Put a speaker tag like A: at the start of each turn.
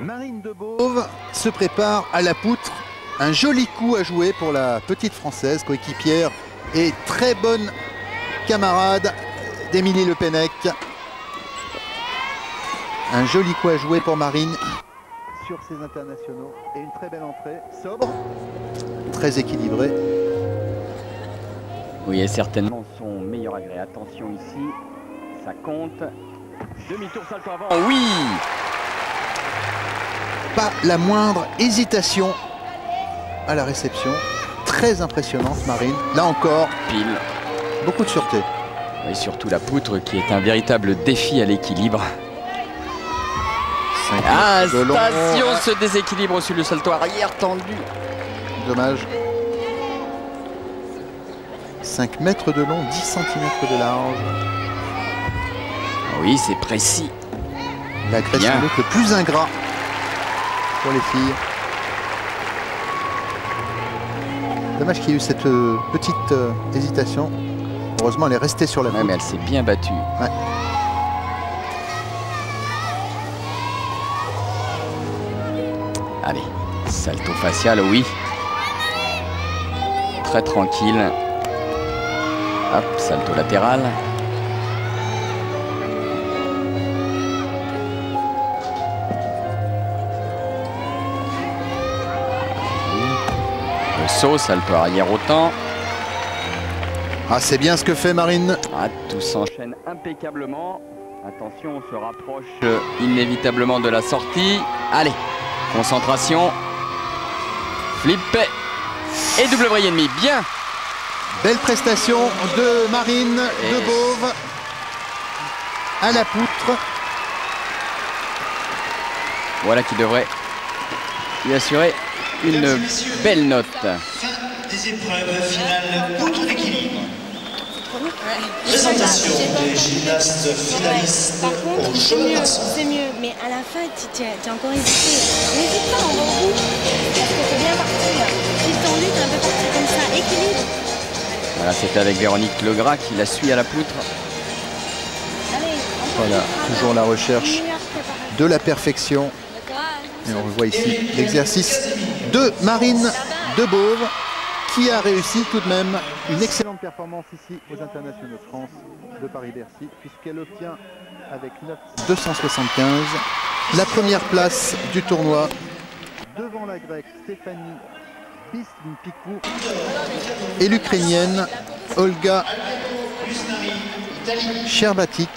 A: Marine de Beauve se prépare à la poutre. Un joli coup à jouer pour la petite française, coéquipière et très bonne camarade d'Émilie Le Pennec. Un joli coup à jouer pour Marine sur ses internationaux et une très belle entrée, sobre, très équilibrée.
B: Oui, et certainement son meilleur agré. Attention ici, ça compte. Demi-tour salto avant. Oh oui
A: Pas la moindre hésitation à la réception. Très impressionnante, Marine. Là encore,
B: Pile.
A: beaucoup de sûreté.
B: Et surtout la poutre qui est un véritable défi à l'équilibre. Ah,
A: de long.
B: station se déséquilibre sur le salto arrière tendu.
A: Dommage. 5 mètres de long, 10 cm de large.
B: Oui, c'est précis. Bien.
A: donc le plus ingrat pour les filles. Dommage qu'il y ait eu cette euh, petite euh, hésitation. Heureusement, elle est restée sur la
B: Ouais, mais elle s'est bien battue.
A: Ouais.
B: Allez, salto facial, oui. Très tranquille. Hop, salto latéral. Le saut, salto arrière autant.
A: Ah, c'est bien ce que fait Marine.
B: Ah, tout s'enchaîne impeccablement. Attention, on se rapproche euh, inévitablement de la sortie. Allez, concentration. Flip et double vrille ennemi. Bien.
A: Belle prestation de Marine
B: Et-
A: de Beauve à la poutre.
B: Voilà qui devrait lui assurer une belle note.
C: Fin des épreuves finales poutre d'équilibre. Présentation des gymnastes finalistes
D: Par contre, c'est mieux, c'est mieux. Mais à la fin, tu as encore hésité. N'hésite pas, on va au bout. Parce que c'est bien parti là. Si tendu, t'es un peu parti comme ça. Équilibre.
B: Voilà, c'était avec Véronique Legras qui la suit à la poutre.
A: Voilà, toujours la recherche de la perfection. Et on revoit ici l'exercice de Marine de Beauve qui a réussi tout de même une excellente performance ici aux internationaux de France de Paris-Bercy puisqu'elle obtient avec 9 275 la première place du tournoi devant la grecque Stéphanie Bismpikou et l'ukrainienne Olga Sherbatik.